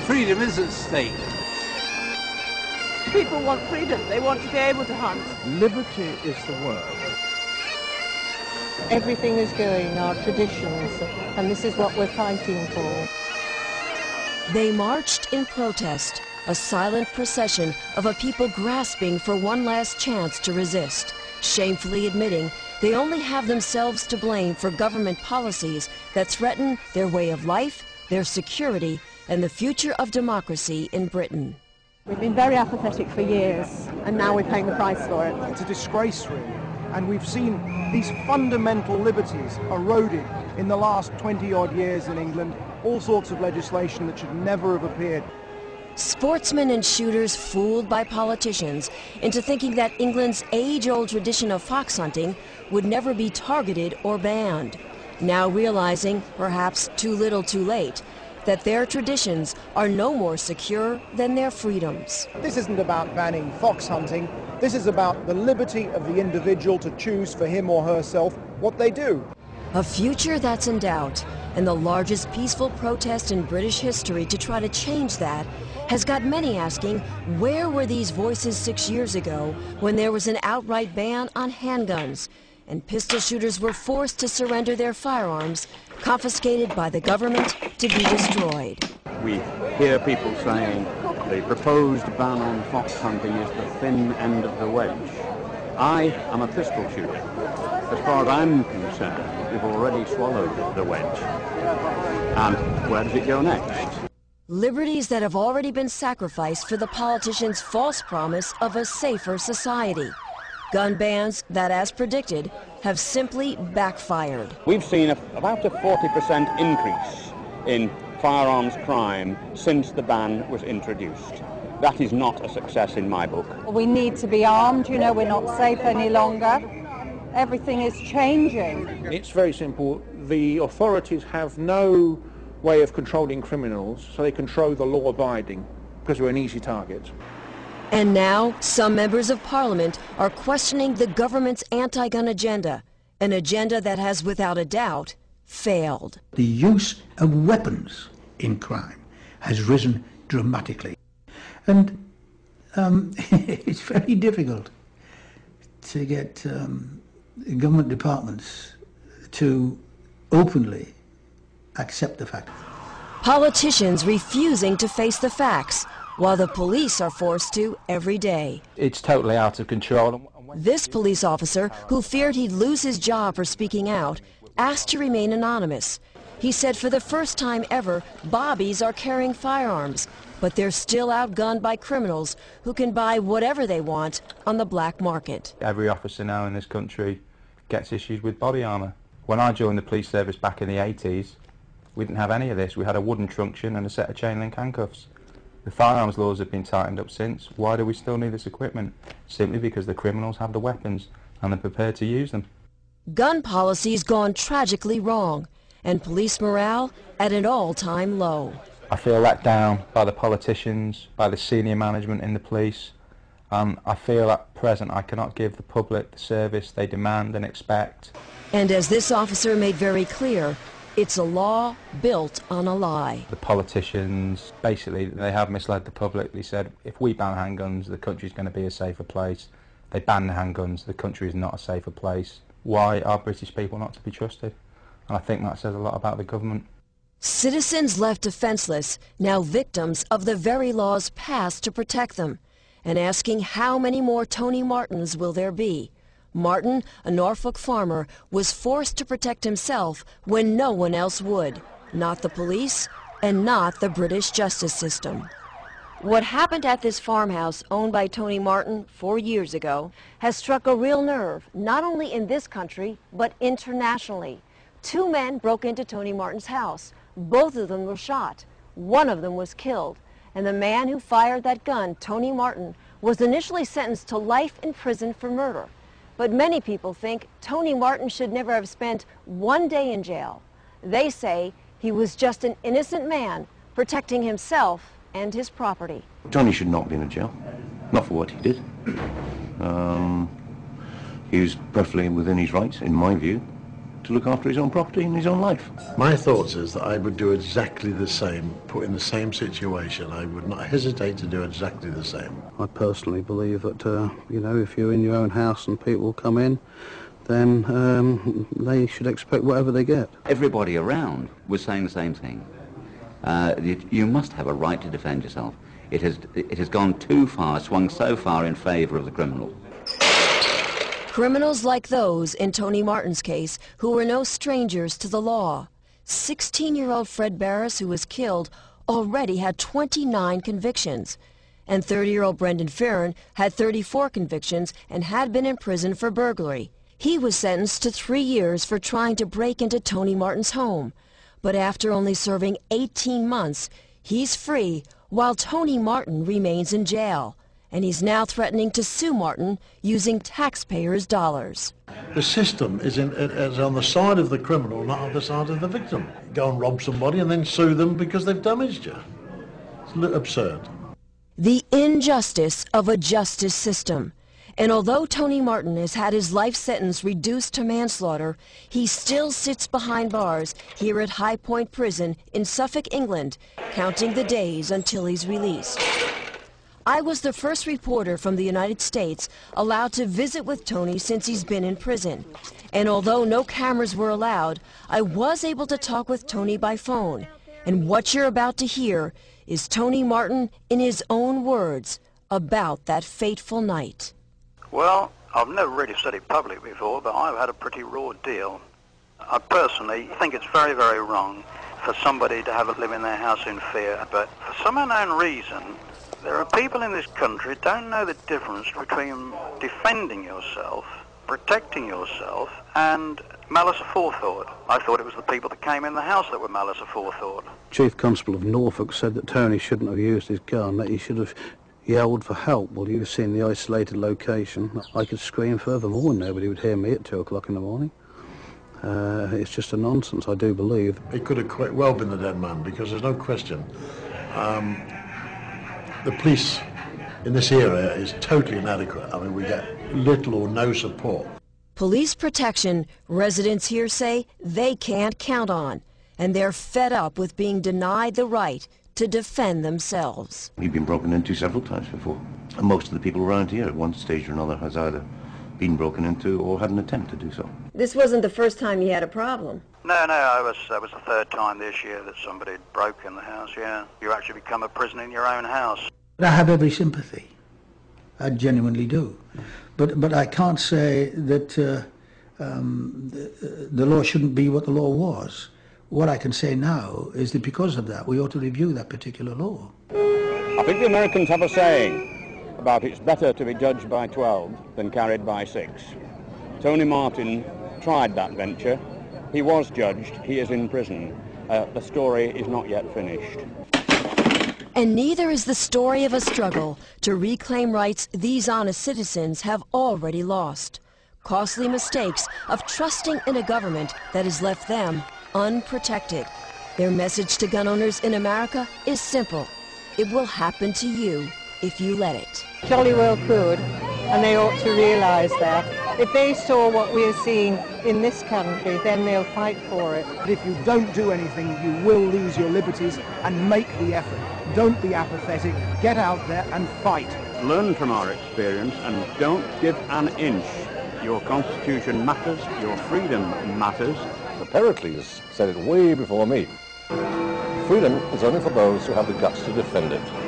Our freedom is at stake. People want freedom. They want to be able to hunt. Liberty is the word. Everything is going, our traditions, and this is what we're fighting for. They marched in protest, a silent procession of a people grasping for one last chance to resist, shamefully admitting they only have themselves to blame for government policies that threaten their way of life, their security, and the future of democracy in Britain. We've been very apathetic for years, and now we're paying the price for it. It's a disgrace, really. And we've seen these fundamental liberties eroded in the last 20 odd years in England, all sorts of legislation that should never have appeared. Sportsmen and shooters fooled by politicians into thinking that England's age-old tradition of fox hunting would never be targeted or banned. Now realizing, perhaps too little too late, that their traditions are no more secure than their freedoms. This isn't about banning fox hunting. This is about the liberty of the individual to choose for him or herself what they do. A future that's in doubt, and the largest peaceful protest in British history to try to change that has got many asking, where were these voices six years ago when there was an outright ban on handguns and pistol shooters were forced to surrender their firearms, confiscated by the government to be destroyed? We hear people saying the proposed ban on fox hunting is the thin end of the wedge. I am a pistol shooter. As far as I'm concerned, we've already swallowed the wedge. And where does it go next? Liberties that have already been sacrificed for the politicians' false promise of a safer society. Gun bans that, as predicted, have simply backfired. We've seen a, about a 40% increase in firearms crime since the ban was introduced. That is not a success in my book. We need to be armed, you know, we're not safe any longer. Everything is changing. It's very simple. The authorities have no way of controlling criminals, so they control the law-abiding because we're an easy target. And now, some members of parliament are questioning the government's anti-gun agenda, an agenda that has, without a doubt, failed. The use of weapons in crime has risen dramatically. And um, it's very difficult to get um, government departments to openly accept the fact. Politicians refusing to face the facts, while the police are forced to every day. It's totally out of control. This police officer, who feared he'd lose his job for speaking out, asked to remain anonymous. He said for the first time ever, bobbies are carrying firearms, but they're still outgunned by criminals who can buy whatever they want on the black market. Every officer now in this country gets issued with body armour. When I joined the police service back in the 80s, we didn't have any of this. We had a wooden truncheon and a set of chain link handcuffs. The firearms laws have been tightened up since. Why do we still need this equipment? Simply because the criminals have the weapons and they're prepared to use them. Gun policy's gone tragically wrong, and police morale at an all-time low. I feel let down by the politicians, by the senior management in the police. and I feel at present I cannot give the public the service they demand and expect. And as this officer made very clear, it's a law built on a lie. The politicians, basically, they have misled the public. They said, if we ban handguns, the country's going to be a safer place. They ban the handguns, the country is not a safer place. Why are British people not to be trusted? And I think that says a lot about the government. Citizens left defenseless, now victims of the very laws passed to protect them, and asking how many more Tony Martins will there be. Martin, a Norfolk farmer, was forced to protect himself when no one else would, not the police and not the British justice system. What happened at this farmhouse owned by Tony Martin four years ago has struck a real nerve, not only in this country, but internationally. Two men broke into Tony Martin's house. Both of them were shot. One of them was killed. And the man who fired that gun, Tony Martin, was initially sentenced to life in prison for murder. But many people think Tony Martin should never have spent one day in jail. They say he was just an innocent man protecting himself and his property. Tony should not be in a jail, not for what he did. Um, he was perfectly within his rights, in my view. To look after his own property and his own life. My thoughts is that I would do exactly the same, put in the same situation. I would not hesitate to do exactly the same. I personally believe that, uh, you know, if you're in your own house and people come in, then um, they should expect whatever they get. Everybody around was saying the same thing. Uh, you, you must have a right to defend yourself. It has, it has gone too far, swung so far in favour of the criminal. Criminals like those in Tony Martin's case who were no strangers to the law. 16-year-old Fred Barras, who was killed, already had 29 convictions. And 30-year-old Brendan Fearon had 34 convictions and had been in prison for burglary. He was sentenced to three years for trying to break into Tony Martin's home. But after only serving 18 months, he's free while Tony Martin remains in jail and he's now threatening to sue Martin using taxpayers' dollars. The system is, in, is on the side of the criminal, not on the side of the victim. Go and rob somebody and then sue them because they've damaged you. It's absurd. The injustice of a justice system. And although Tony Martin has had his life sentence reduced to manslaughter, he still sits behind bars here at High Point Prison in Suffolk, England, counting the days until he's released. I was the first reporter from the United States allowed to visit with Tony since he's been in prison. And although no cameras were allowed, I was able to talk with Tony by phone. And what you're about to hear is Tony Martin in his own words about that fateful night. Well, I've never really said it publicly before, but I've had a pretty raw deal. I personally think it's very, very wrong for somebody to have to live in their house in fear, but for some unknown reason, there are people in this country who don't know the difference between defending yourself, protecting yourself, and malice aforethought. I thought it was the people that came in the house that were malice aforethought. Chief Constable of Norfolk said that Tony shouldn't have used his gun, that he should have yelled for help while he was in the isolated location. I could scream furthermore and nobody would hear me at 2 o'clock in the morning. Uh, it's just a nonsense, I do believe. It could have quite well been the dead man because there's no question. Um, the police in this area is totally inadequate. I mean, we get little or no support. Police protection, residents here say they can't count on, and they're fed up with being denied the right to defend themselves. We've been broken into several times before. And most of the people around here at one stage or another has either been broken into or had an attempt to do so. This wasn't the first time you had a problem. No, no, I was, that was the third time this year that somebody had broken the house, yeah. You actually become a prisoner in your own house. I have every sympathy. I genuinely do. But, but I can't say that uh, um, the, the law shouldn't be what the law was. What I can say now is that because of that, we ought to review that particular law. I think the Americans have a saying about it's better to be judged by 12 than carried by 6. Tony Martin tried that venture. He was judged. He is in prison. Uh, the story is not yet finished. And neither is the story of a struggle to reclaim rights these honest citizens have already lost. Costly mistakes of trusting in a government that has left them unprotected. Their message to gun owners in America is simple. It will happen to you if you let it. Jolly well could, and they ought to realise that. If they saw what we're seeing in this country, then they'll fight for it. But if you don't do anything, you will lose your liberties and make the effort. Don't be apathetic. Get out there and fight. Learn from our experience and don't give an inch. Your constitution matters, your freedom matters. The Pericles said it way before me. Freedom is only for those who have the guts to defend it.